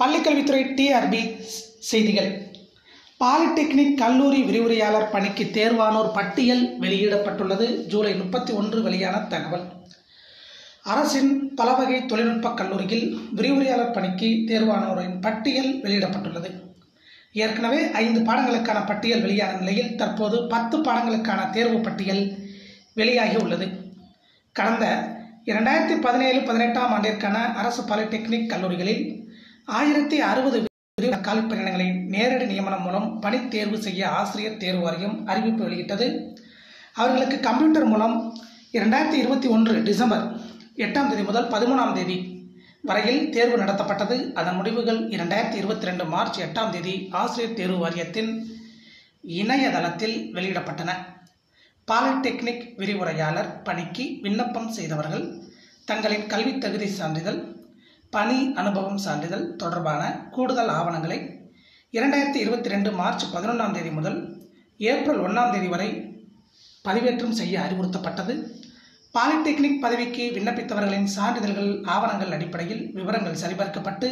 பள்ளிக்கல்வித்துறை டிஆர்பி செய்திகள். பாலிடெக்னிக் கல்லூரி விரிவுரையாளர் பணிக்கு தேர்வானோர் பட்டியல் வெளியிடப்பட்டுள்ளது. ஜூலை முப்பத்தி ஒன்று வெளியான தகவல். அரசின் பல வகை தொழில்நுட்ப கல்லூரியில் விரிவுரையாளர் பணிக்கு தேர்வானோரின் பட்டியல் வெளியிடப்பட்டுள்ளது. ஏற்கனவே ஐந்து பாடங்களுக்கான பட்டியல் வெளியான நிலையில் தற்போது பத்து பாடங்களுக்கான தேர்வு பட்டியல் வெளியாகி உள்ளது. கடந்த இரண்டாயிரத்தி பதினேழு பதினெட்டாம் ஆண்டிற்கான அரசு பாலிடெக்னிக் கல்லூரிகளில் ஆயிரத்தி அறுபது காலிப்பணியிடங்களின் நேரடி நியமனம் மூலம் பணி தேர்வு செய்ய ஆசிரியர் தேர்வு வாரியம் அறிவிப்பு வெளியிட்டது. அவர்களுக்கு கம்ப்யூட்டர் மூலம் இரண்டாயிரத்தி இருபத்தி ஒன்று டிசம்பர் எட்டாம் தேதி முதல் பதிமூணாம் தேதி வரையில் தேர்வு நடத்தப்பட்டது. அதன் முடிவுகள் இரண்டாயிரத்தி இருபத்தி ரெண்டு மார்ச் எட்டாம் தேதி ஆசிரியர் தேர்வு வாரியத்தின் இணையதளத்தில் வெளியிடப்பட்டன. பாலிடெக்னிக் விரிவுரையாளர் பணிக்கு விண்ணப்பம் செய்தவர்கள் தங்களின் கல்வித் தகுதி சான்றிதழ் பணி அனுபவம் சான்றிதழ் தொடர்பான கூடுதல் ஆவணங்களை இரண்டாயிரத்தி இருபத்தி ரெண்டு மார்ச் பதினொன்றாம் தேதி முதல் ஏப்ரல் ஒன்றாம் தேதி வரை பதிவேற்றம் செய்ய அறிவுறுத்தப்பட்டது. பாலிடெக்னிக் பதவிக்கு விண்ணப்பித்தவர்களின் சான்றிதழ்கள் ஆவணங்கள் அடிப்படையில் விவரங்கள் சரிபார்க்கப்பட்டு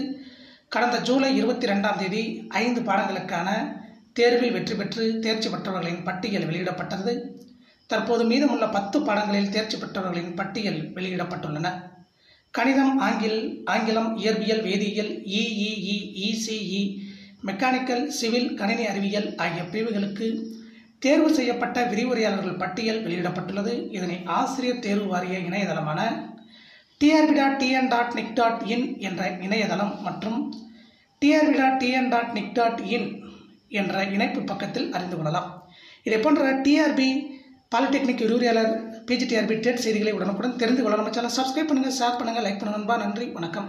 கடந்த ஜூலை இருபத்தி ரெண்டாம் தேதி ஐந்து பாடங்களுக்கான தேர்வில் வெற்றி பெற்று தேர்ச்சி பெற்றவர்களின் பட்டியல் வெளியிடப்பட்டது. தற்போது மீதமுள்ள பத்து பாடங்களில் தேர்ச்சி பெற்றவர்களின் பட்டியல் வெளியிடப்பட்டுள்ளன. கணிதம் ஆங்கில் ஆங்கிலம் இயற்பியல் வேதியியல் இஇஇ இசிஇ மெக்கானிக்கல் சிவில் கணினி அறிவியல் ஆகிய பிரிவுகளுக்கு தேர்வு செய்யப்பட்ட விரிவுரையாளர்கள் பட்டியல் வெளியிடப்பட்டுள்ளது. இதனை ஆசிரியர் தேர்வு வாரிய இணையதளமான TRB dot TN dot NIC dot in என்ற இணையதளம் மற்றும் TRB dot TN dot NIC dot in என்ற இணைப்பு பக்கத்தில் அறிந்து கொள்ளலாம். இதை போன்ற டிஆர்பி பாலிடெக்னிக் விரிவுரையாளர் பிஜிடிஆர்பி டெட் செய்திகளை உடனுக்குடன் தெரிந்து கொள்ள நம்ம சேனல் சப்ஸ்கிரைப் பண்ணுங்கள் ஷேர் பண்ணுங்கள் லைக் பண்ணுங்கள் நண்பா நன்றி வணக்கம்.